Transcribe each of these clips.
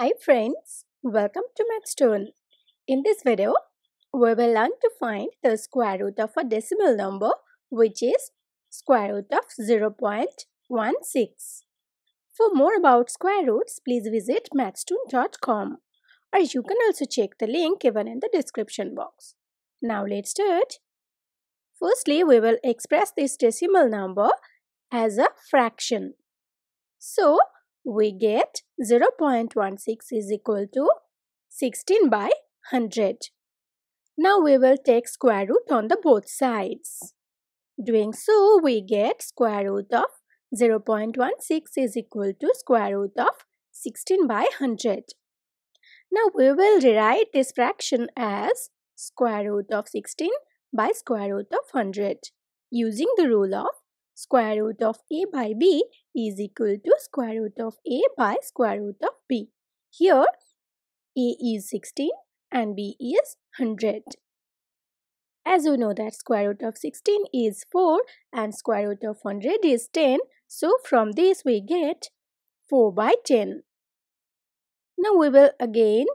Hi friends, welcome to Mathstoon. In this video, we will learn to find the square root of a decimal number which is square root of 0.16. For more about square roots, please visit mathstoon.com or you can also check the link given in the description box. Now let's start. Firstly, we will express this decimal number as a fraction. So, we get 0.16 is equal to 16 by 100. Now we will take square root on the both sides. Doing so, we get square root of 0.16 is equal to square root of 16 by 100. Now we will rewrite this fraction as square root of 16 by square root of 100 using the rule of square root of a by b is equal to square root of a by square root of b. Here a is 16 and b is 100. As we know that square root of 16 is 4 and square root of 100 is 10. So from this we get 4 by 10. Now we will again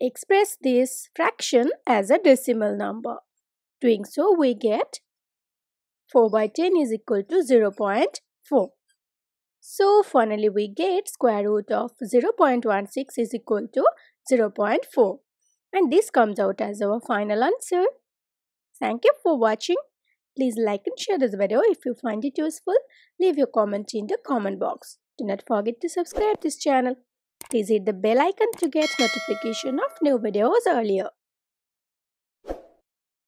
express this fraction as a decimal number. Doing so we get 4 by 10 is equal to 0 0.4. So finally we get square root of 0 0.16 is equal to 0 0.4 and this comes out as our final answer. Thank you for watching. Please like and share this video if you find it useful. Leave your comment in the comment box. Do not forget to subscribe this channel. Please hit the bell icon to get notification of new videos earlier.